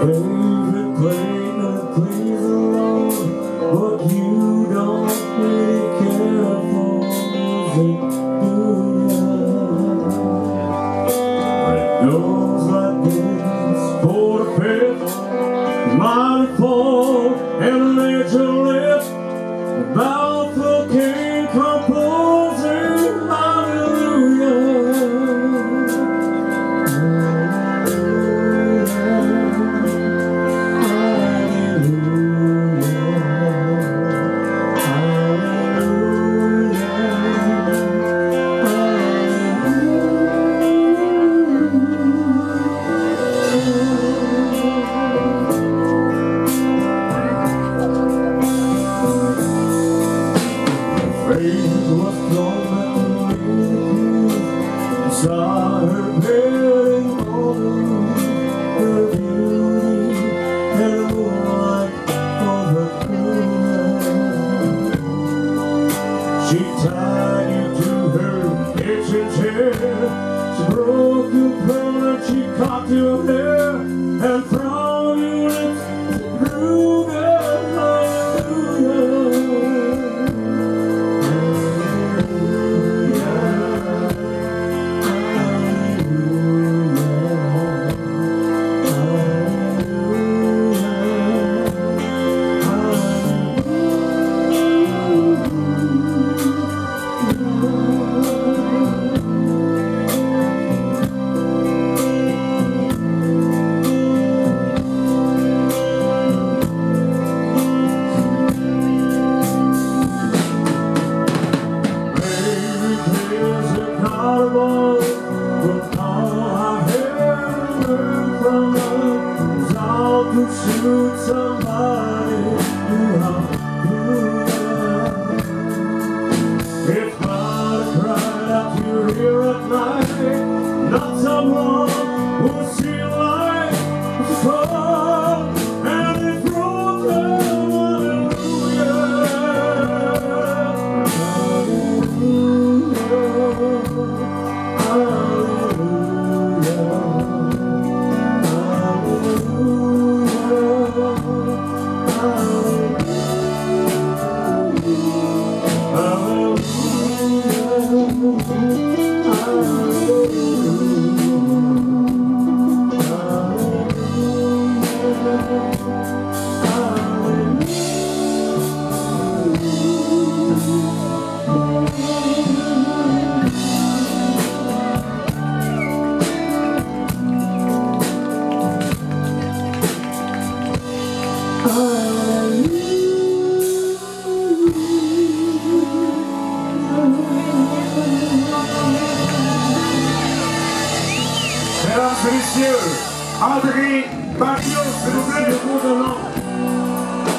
Favorite plane that alone, you. don't really care for music, like this, for the and major about She tied you to her kitchen chair, she broke pearl and she caught your hair, to shoot somebody who Mesdames et messieurs, André Barrio, s'il vous plaît.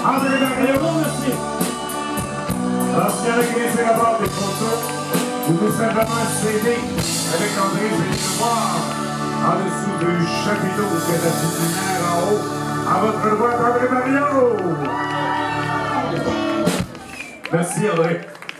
André Barrio. Alors, qui avoir des photos, ou tout simplement CD avec André, vous voir en dessous du chapiteau de la lumière en haut. À votre droite, André Barrio. Merci, André.